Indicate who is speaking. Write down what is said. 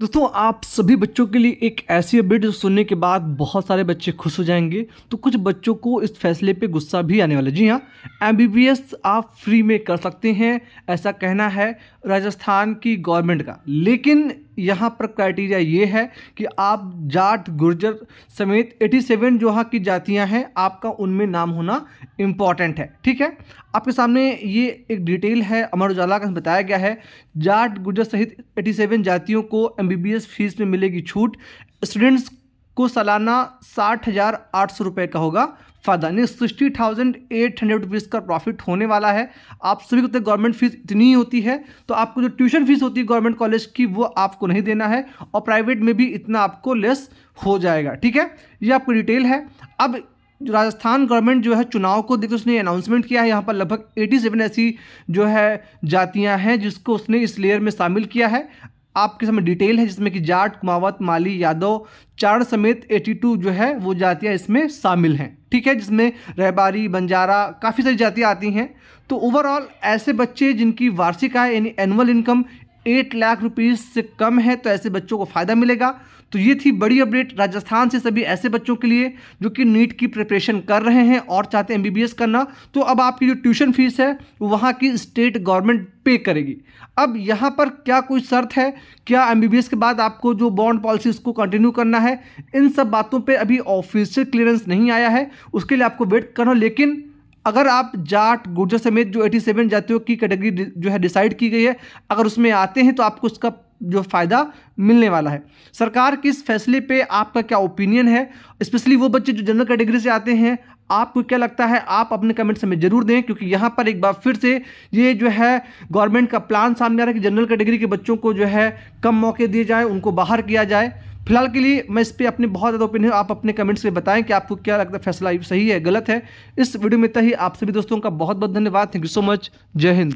Speaker 1: दोस्तों, आप सभी बच्चों के लिए एक ऐसी अपडेट जो सुनने के बाद बहुत सारे बच्चे खुश हो जाएँगे। तो कुछ बच्चों को इस फैसले पे गुस्सा भी आने वाला जी हाँ MBBS आप फ्री में कर सकते हैं, ऐसा कहना है राजस्थान की गवर्नमेंट का। लेकिन यहाँ पर क्राइटेरिया ये है कि आप जाट, गुर्जर समेत 87 जो यहाँ की जातियाँ हैं, आपका उनमें नाम होना इंपॉर्टेंट है, ठीक है? आपके सामने ये एक डिटेल है, अमर उजाला का बताया गया है, जाट, गुर्जर सहित 87 जातियों को एमबीबीएस फ़ीस में मिलेगी छूट स्टूडेंट्स को सालाना साठ हज़ार आठ सौ रुपये का होगा फ़ायदा यानी sixty thousand eight hundred rupees का प्रॉफिट होने वाला है। आप सभी को गवर्नमेंट फ़ीस इतनी ही होती है तो आपको जो ट्यूशन फ़ीस होती है गवर्नमेंट कॉलेज की, वो आपको नहीं देना है और प्राइवेट में भी इतना आपको लेस हो जाएगा, ठीक है? ये आपको डिटेल है। अब राजस्थान गवर्नमेंट जो है, चुनाव को देखते उसने अनाउंसमेंट किया है, यहाँ पर लगभग 87 ऐसी जो है जातियाँ हैं, जिसको उसने इस लेयर में शामिल किया है। आपके सामने डिटेल है जिसमें कि जाट, कुमावत, माली, यादव चारण समेत 82 जो है, वो जातियाँ इसमें शामिल हैं। ठीक है, जिसमें रहबारी, बंजारा, काफ़ी सारी जातियाँ आती हैं। तो ओवरऑल ऐसे बच्चे जिनकी वार्षिक आय, यानी annual income eight lakh rupees से कम है तो ऐसे बच्चों को फ़ायदा मिलेगा। तो ये थी बड़ी अपडेट राजस्थान से सभी ऐसे बच्चों के लिए जो कि नीट की प्रिपरेशन कर रहे हैं और चाहते हैं एमबीबीएस करना। तो अब आपकी जो ट्यूशन फ़ीस है, वहाँ की स्टेट गवर्नमेंट पे करेगी। अब यहाँ पर क्या कोई शर्त है? क्या एमबीबीएस के बाद आपको जो बॉन्ड पॉलिसी उसको कंटिन्यू करना है? इन सब बातों पर अभी ऑफिशियल क्लियरेंस नहीं आया है। उसके लिए आपको वेट करना, लेकिन अगर आप जाट, गुर्जर समेत जो 87 जातियों की कैटेगरी जो है डिसाइड की गई है, अगर उसमें आते हैं तो आपको उसका जो फ़ायदा मिलने वाला है। सरकार के इस फैसले पे आपका क्या ओपिनियन है? स्पेशली वो बच्चे जो जनरल कैटेगरी से आते हैं, आपको क्या लगता है? आप अपने कमेंट्स में ज़रूर दें, क्योंकि यहाँ पर एक बार फिर से ये जो है गवर्नमेंट का प्लान सामने आ रहा है कि जनरल कैटेगरी के बच्चों को जो है कम मौके दिए जाए, उनको बाहर किया जाए। फ़िलहाल के लिए मैं इस पर अपनी बहुत ज़्यादा ओपिनियन आप अपने कमेंट्स में बताएँ कि आपको क्या लगता है, फैसला सही है, गलत है। इस वीडियो में तो ही। आप सभी दोस्तों का बहुत बहुत धन्यवाद। थैंक यू सो मच जय हिंद।